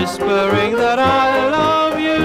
whispering that I love you.